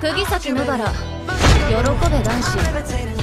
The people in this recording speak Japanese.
釘崎野原喜べ男子。